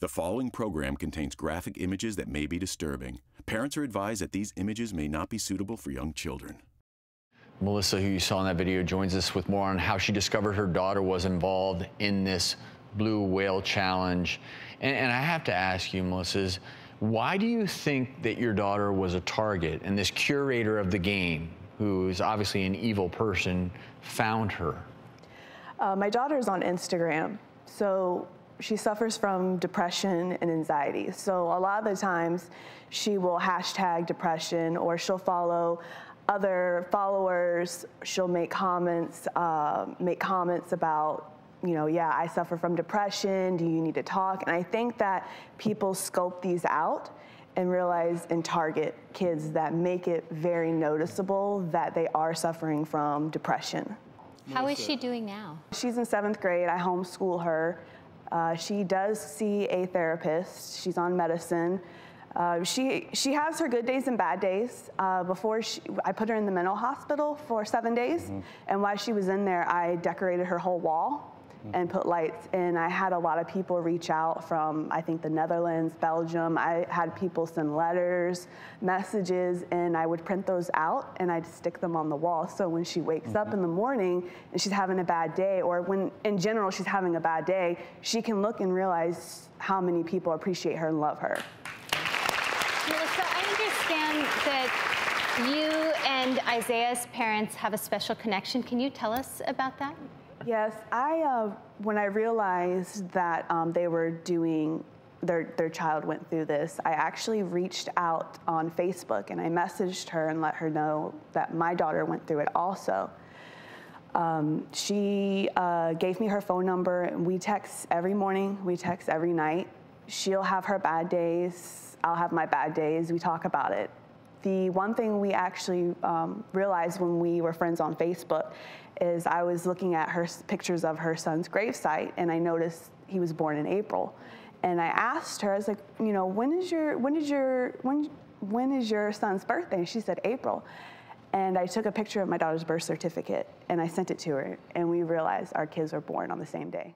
The following program contains graphic images that may be disturbing. Parents are advised that these images may not be suitable for young children. Melissa, who you saw in that video, joins us with more on how she discovered her daughter was involved in this Blue Whale Challenge. And, and I have to ask you, Melissa, why do you think that your daughter was a target and this curator of the game, who is obviously an evil person, found her? Uh, my daughter's on Instagram, so she suffers from depression and anxiety. So a lot of the times she will hashtag depression or she'll follow other followers. She'll make comments, uh, make comments about, you know, yeah, I suffer from depression. Do you need to talk? And I think that people scope these out and realize and target kids that make it very noticeable that they are suffering from depression. How is she doing now? She's in seventh grade. I homeschool her. Uh, she does see a therapist. She's on medicine. Uh, she she has her good days and bad days. Uh, before she, I put her in the mental hospital for seven days, mm -hmm. and while she was in there, I decorated her whole wall and put lights. And I had a lot of people reach out from, I think, the Netherlands, Belgium. I had people send letters, messages, and I would print those out and I'd stick them on the wall. So when she wakes mm -hmm. up in the morning and she's having a bad day, or when in general she's having a bad day, she can look and realize how many people appreciate her and love her. Melissa, I understand that you and Isaiah's parents have a special connection. Can you tell us about that? Yes, I uh, when I realized that um, they were doing their their child went through this, I actually reached out on Facebook and I messaged her and let her know that my daughter went through it also. Um, she uh, gave me her phone number and we text every morning, we text every night. She'll have her bad days, I'll have my bad days, we talk about it. The one thing we actually um, realized when we were friends on Facebook is I was looking at her pictures of her son's gravesite and I noticed he was born in April. And I asked her, I was like, you know, when is your, when is your, when, when is your son's birthday? And she said April. And I took a picture of my daughter's birth certificate and I sent it to her and we realized our kids were born on the same day.